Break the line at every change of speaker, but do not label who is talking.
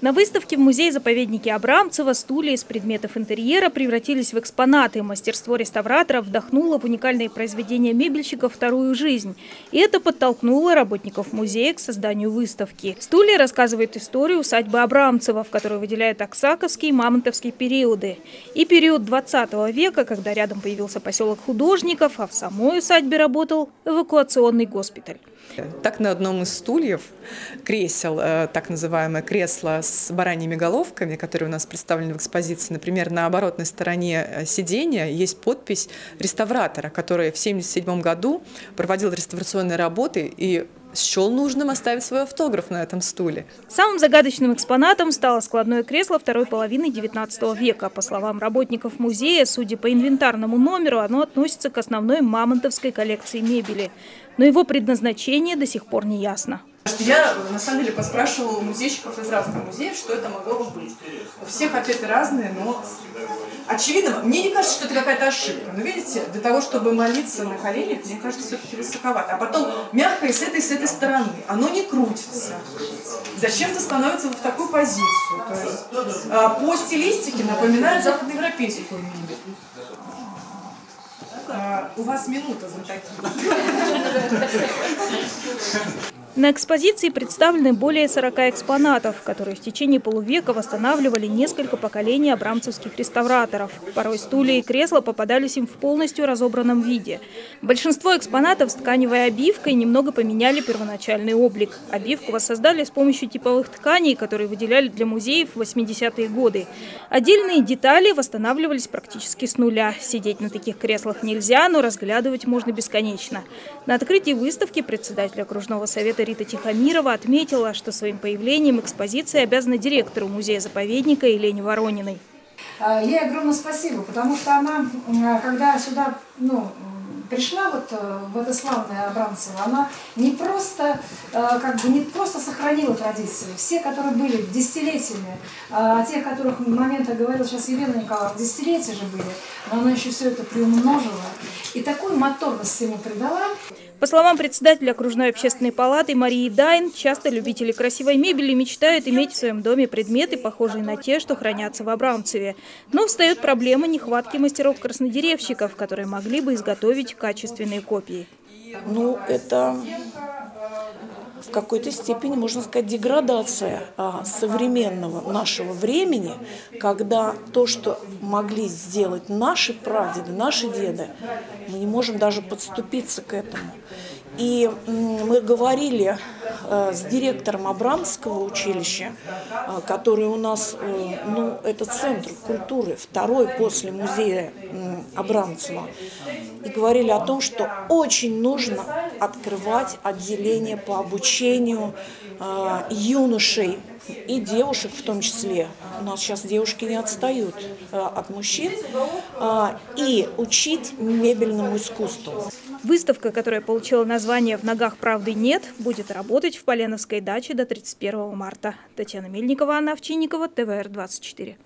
На выставке в музее-заповеднике Абрамцева стулья из предметов интерьера превратились в экспонаты. Мастерство реставратора вдохнуло в уникальные произведения мебельщиков вторую жизнь. И это подтолкнуло работников музея к созданию выставки. Стулья рассказывают историю усадьбы Абрамцева, в которой выделяют Оксаковский и Мамонтовский периоды. И период 20 века, когда рядом появился поселок художников, а в самой усадьбе работал эвакуационный госпиталь.
Так на одном из стульев, кресел, э, так называемое кресло с бараньими головками, которые у нас представлены в экспозиции, например, на оборотной стороне э, сидения есть подпись реставратора, который в 1977 году проводил реставрационные работы и счел нужным оставить свой автограф на этом стуле.
Самым загадочным экспонатом стало складное кресло второй половины XIX века. По словам работников музея, судя по инвентарному номеру, оно относится к основной мамонтовской коллекции мебели. Но его предназначение до сих пор не ясно.
Я, на самом деле, поспрашивала музейщиков из разных музеев, что это могло бы быть. У всех ответы разные, но очевидно, мне не кажется, что это какая-то ошибка. Но видите, для того, чтобы молиться на коленях, мне кажется, все-таки высоковато. А потом мягкое с этой, с этой стороны. Оно не крутится. Зачем-то становится в такую позицию. То есть, а, по стилистике напоминает западноевропейскую мебель. А, у вас минута за такие.
На экспозиции представлены более 40 экспонатов, которые в течение полувека восстанавливали несколько поколений абрамцевских реставраторов. Порой стулья и кресла попадались им в полностью разобранном виде. Большинство экспонатов с тканевой обивкой немного поменяли первоначальный облик. Обивку воссоздали с помощью типовых тканей, которые выделяли для музеев в 80-е годы. Отдельные детали восстанавливались практически с нуля. Сидеть на таких креслах нельзя, но разглядывать можно бесконечно. На открытии выставки председатель окружного совета Рита Тихомирова отметила, что своим появлением экспозиция обязана директору музея-заповедника Елене Ворониной.
А, ей огромное спасибо, потому что она, когда сюда ну, пришла вот э, в это славное Абрамцево, она не просто, э, как бы, не просто сохранила традиции. Все, которые были десятилетиями, а о тех, которых в момент говорила сейчас Елена Николаевна, десятилетия же были, но она еще все это приумножила. И такую моторность всему придала.
По словам председателя окружной общественной палаты Марии Дайн, часто любители красивой мебели мечтают иметь в своем доме предметы, похожие на те, что хранятся в Абрамцеве. Но встает проблема нехватки мастеров-краснодеревщиков, которые могли бы изготовить качественные копии.
Ну, это в какой-то степени, можно сказать, деградация а, современного нашего времени, когда то, что могли сделать наши прадеды, наши деды, мы не можем даже подступиться к этому. И мы говорили э, с директором Абрамского училища, э, который у нас, э, ну, это центр культуры, второй после музея Абрамцева, и говорили о том, что очень нужно открывать отделение по обучению юношей и девушек в том числе. У нас сейчас девушки не отстают от мужчин. И учить мебельному искусству.
Выставка, которая получила название «В ногах правды нет», будет работать в Поленовской даче до 31 марта. Татьяна Мельникова, Анна Овчинникова, ТВР-24.